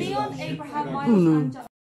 Leon, Abraham, Oh,